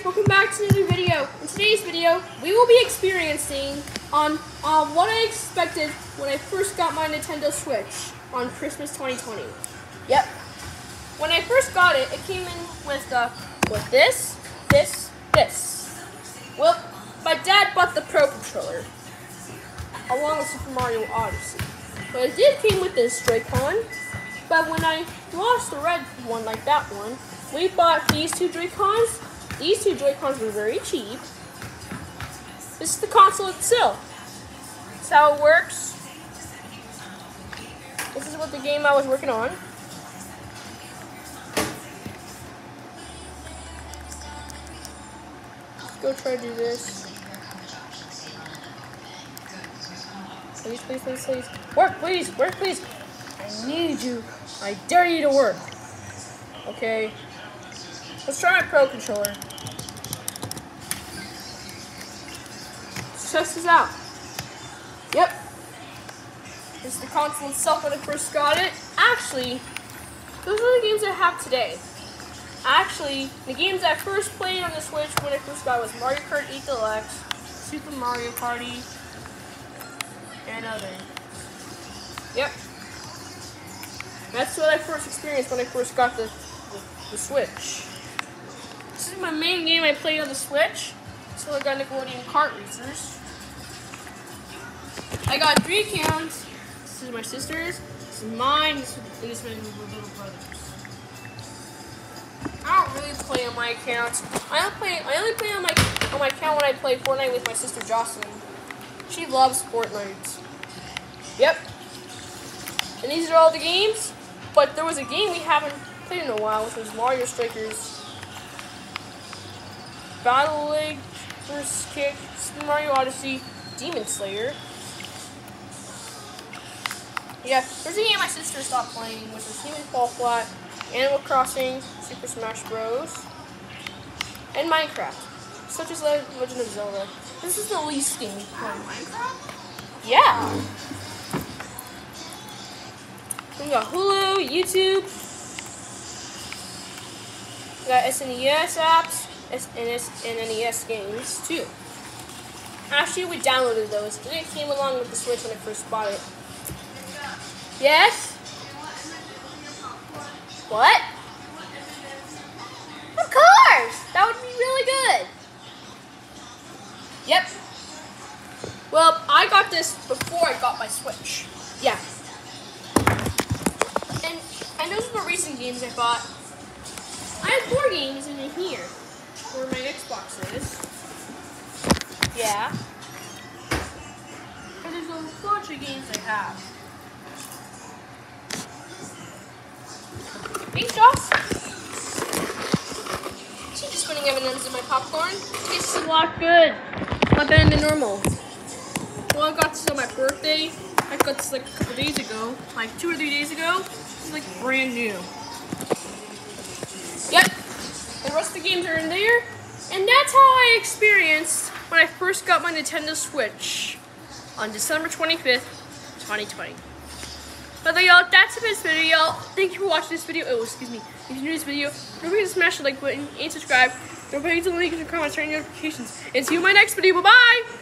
guys, welcome back to another video. In today's video, we will be experiencing on um, what I expected when I first got my Nintendo Switch on Christmas 2020. Yep. When I first got it, it came in with uh, with this, this, this. Well, my dad bought the Pro Controller along with Super Mario Odyssey. But it did came with this Joy-Con. But when I lost the red one like that one, we bought these two Joy-Cons. These two Joy-Cons were very cheap. This is the console itself. This is how it works. This is what the game I was working on. Let's go try to do this. Please, please, please, please. Work, please, work, please. I need you. I dare you to work. Okay. Let's try my Pro Controller. Test this out. Yep. Is the console itself when I first got it. Actually, those are the games I have today. Actually, the games I first played on the Switch when I first got was Mario Kart 8 Deluxe, Super Mario Party, and other. Yep. That's what I first experienced when I first got the, the, the Switch. This is my main game I played on the Switch. So I got Nickelodeon Kart Racers. I got three accounts. This is my sister's. This is mine. This is my little brother's. I don't really play on my accounts. I only play. I only play on my on my account when I play Fortnite with my sister Jocelyn. She loves Fortnite. Yep. And these are all the games. But there was a game we haven't played in a while, which was Mario Strikers. Battle League, First Kick, Super Mario Odyssey, Demon Slayer. Yeah, there's a game my sister stopped playing, which was Human Fall Flat, Animal Crossing, Super Smash Bros., and Minecraft, such as Legend of Zelda. This is the least game we play. Minecraft? Yeah. We got Hulu, YouTube. We got SNES apps NES games too. Actually, we downloaded those. And it came along with the Switch when I first bought it. Yes? What? Of course! That would be really good. Yep. Well, I got this before I got my Switch. Yeah. And and those are the recent games I bought. I have four games in here where my Xbox is. Yeah. And there's a bunch of games I have. Thanks, Joss. She's just putting M&M's in my popcorn. Tastes a lot good. A lot better than normal. Well, I got this on my birthday. I got this like a couple days ago, like two or three days ago. It's like brand new. Yep. The games are in there. And that's how I experienced when I first got my Nintendo Switch on December 25th, 2020. But y'all, that's it for this video, y'all. Thank you for watching this video. Oh, excuse me. If you enjoyed this video, don't forget to smash the like button and subscribe. Don't forget to leave comment, turn notifications. And see you in my next video. Bye-bye!